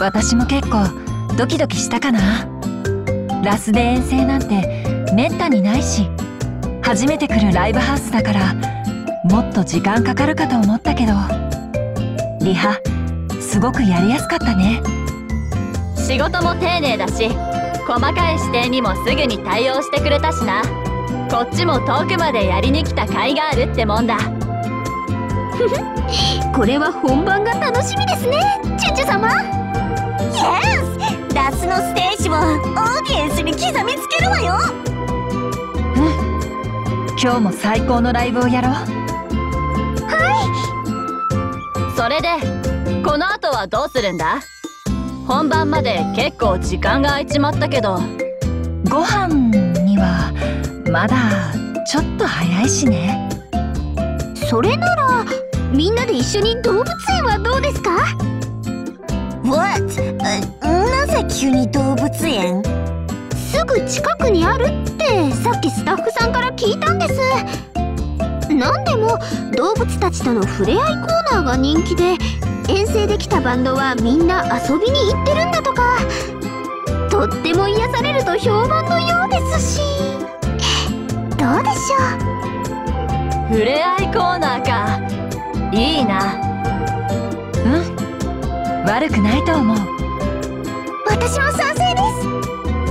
私も結構ドキドキしたかな。ラスで遠征なんてめったにないし初めて来るライブハウスだからもっと時間かかるかと思ったけど。リハすごくやりやすかったね。仕事も丁寧だし細かい視点にもすぐに対応してくれたしな。こっちも遠くまでやりに来た甲斐があるってもんだ。これは本番が楽しみですねチュチュ様イエス！ラスのステージをオーディエンスに刻みつけるわよ！うん。今日も最高のライブをやろう。はい。それでこの後はどうするんだ？本番まで結構時間が空いちまったけど。ご飯にはまだちょっと早いしね。それならみんなで一緒に動物園はどうですか？What? なぜ急に動物園？すぐ近くにあるってさっきスタッフさんから聞いたんです。何でも動物たちとの触れ合いコーナーが人気で遠征できたバンドはみんな遊びに行ってるんだとか。とっても癒されると評判のようですし。どうでしょう？触れ合いコーナーか。いいな。うん悪くないと思う。私も賛成です。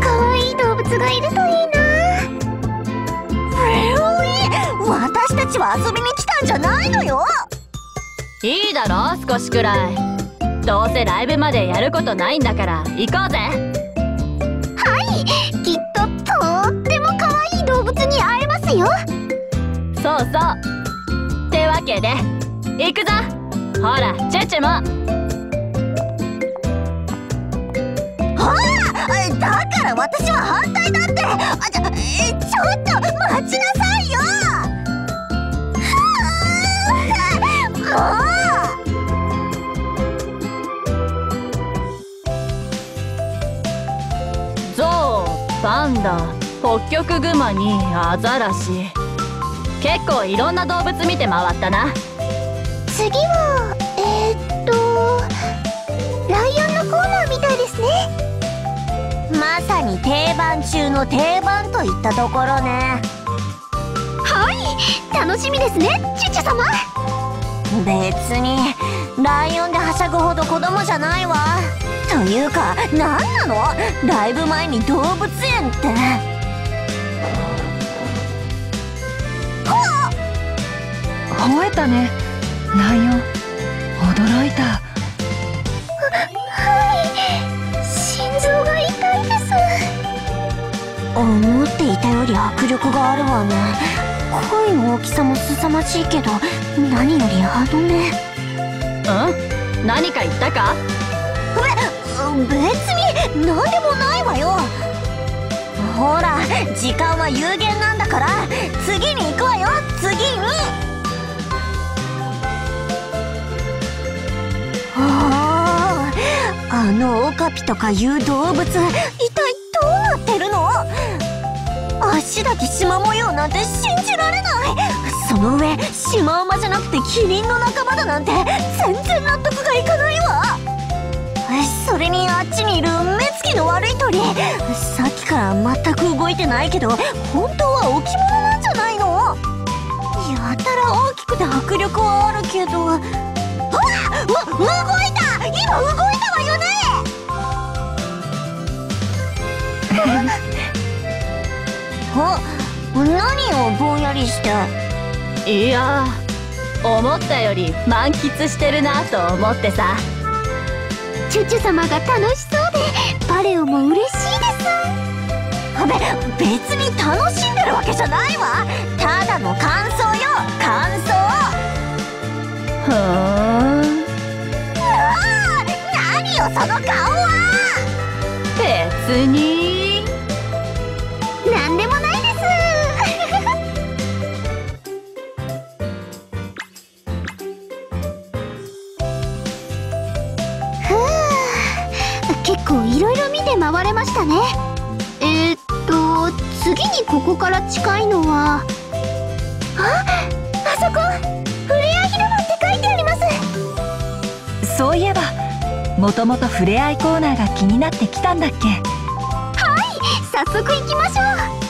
可愛い動物がいるといいな。Really? 私たちは遊びに来たんじゃないのよ。いいだろ少しくらい。どうせライブまでやることないんだから行こうぜ。はい。きっととっても可愛い動物に会えますよ。そうそう。ってわけで行くぞ。ほらチュチュもほらだから私は反対だって。あちょちょっと待ちなさいよ。もうゾウパンダホッキョクグマにアザラシ。結構いろんな動物見て回ったな。次は？ねまさに定番中の定番といったところね。はい楽しみですねチュチュ様。別にライオンではしゃぐほど子供じゃないわ。というか何なの？ライブ前に動物園って。吠えたねライオン。驚いた思っていたより迫力があるわね。声の大きさも凄まじいけど何よりあの目うん？何か言ったか？べ別に何でもないわよ。ほら時間は有限なんだから次に行くわよ。次に。ああのオカピとかいう動物一体足だけ縞模様なんて信じられない。その上シマウマじゃなくてキリンの仲間だなんて全然納得がいかないわ。それにあっちにいる目つきの悪い鳥。さっきから全く動いてないけど本当は置物なんじゃないの？やたら大きくて迫力はあるけど。あわ動いた！今動いたわよね！あ何をぼんやりして？いや思ったより満喫してるなと思ってさ。チュチュ様が楽しそうでパレオも嬉しいです。べ別に楽しんでるわけじゃないわ。ただの感想よ感想。ふーん何よその顔は。別にいろ見て回れましたね。えー、っと次にここから近いのはああそこフレア広場って書いてあります。そういえばもともとふれあいコーナーが気になってきたんだっけ。はい早速行きましょう。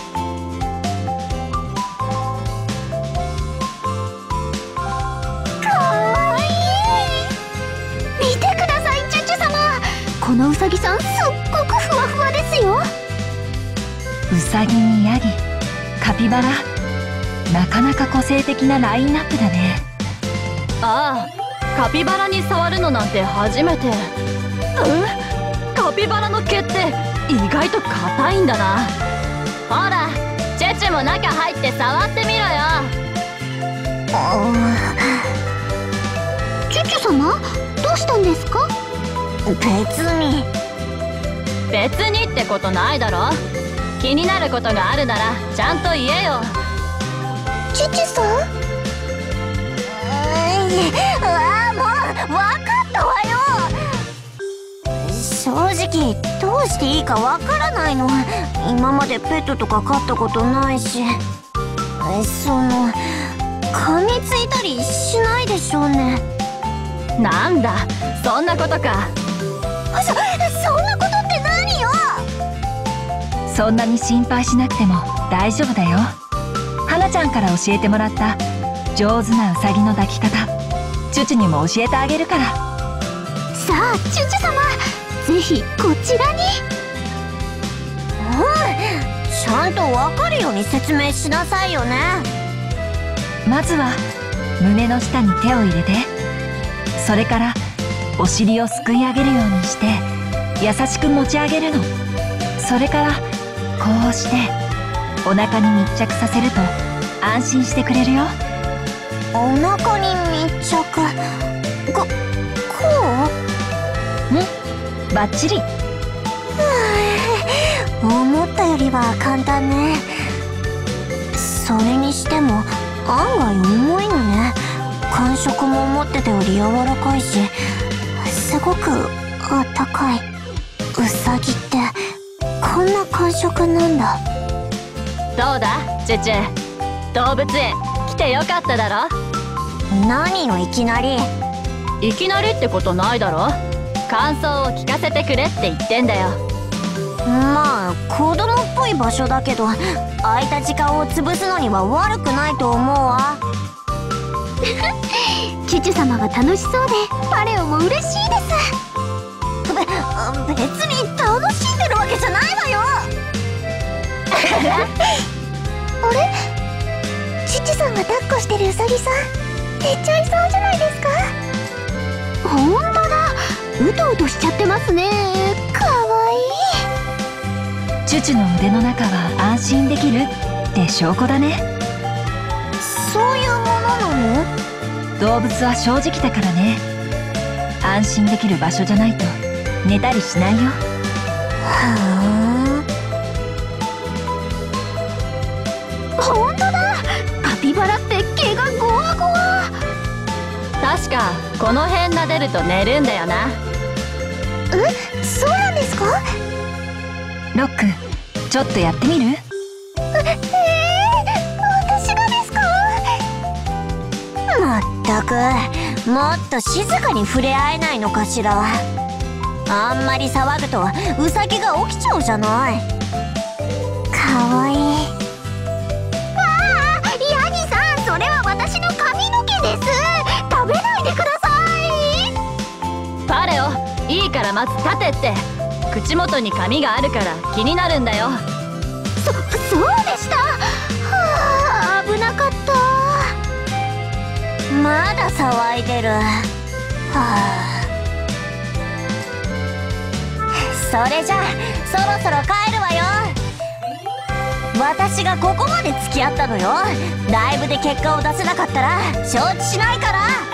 このうさぎさんすっごくふわふわですよ。ウサギにヤギカピバラなかなか個性的なラインナップだね。ああカピバラに触るのなんて初めて。うん？カピバラの毛って意外と硬いんだな。ほらチェチュも中入って触ってみろよ。チュチュ様どうしたんですか？別に。別にってことないだろ。気になることがあるならちゃんと言えよ。チュチュさん？うわもう分かったわよ。正直どうしていいかわからないの。今までペットとか飼ったことないし。その噛みついたりしないでしょうね。なんだそんなことかそそんなことって何よ？そんなに心配しなくても大丈夫だよ。花ちゃんから教えてもらった。上手なウサギの抱き方。チュチュにも教えてあげるから。さあチュチュ様ぜひこちらに。うんちゃんとわかるように説明しなさいよね。まずは胸の下に手を入れて。それからお尻をすくい上げるようにして優しく持ち上げるの。それからこうしてお腹に密着させると安心してくれるよ。お腹に密着。ここバッチリ。う思ったよりは簡単ね。それにしても案外重いのね。感触も思ってたより柔らかいしすごくあったかい。うさぎってこんな感触なんだ。どうだチュチュ。動物園来てよかっただろ？何よいきなり。いきなりってことないだろ？感想を聞かせてくれって言ってんだよ。まあ子供っぽい場所だけど空いた時間を潰すのには悪くないと思うわ チュチュ様が楽しそうでパレオも嬉しいです。べ別に楽しんでるわけじゃないわよ。あれ？チュチュさんが抱っこしてるウサギさん寝ちゃいそうじゃないですか？ほんとだ。うとうとしちゃってますね。かわいい。チュチュの腕の中は安心できるって証拠だね。そういうものなの動物は正直だからね。安心できる場所じゃないと寝たりしないよ。はほんとだ。カピバラって毛がゴワゴワ。確かこの辺撫でると寝るんだよな。え？そうなんですか？ロックちょっとやってみる？ったくもっと静かに触れ合えないのかしら。あんまり騒ぐとウサギが起きちゃうじゃない。かわいい。あヤギさんそれは私の髪の毛です。食べないでください。パレオいいからまず立てって。口元に髪があるから気になるんだよ。そそうでしたまだ騒いでる。はあ。それじゃそろそろ帰るわよ。私がここまで付き合ったのよ。ライブで結果を出せなかったら承知しないから。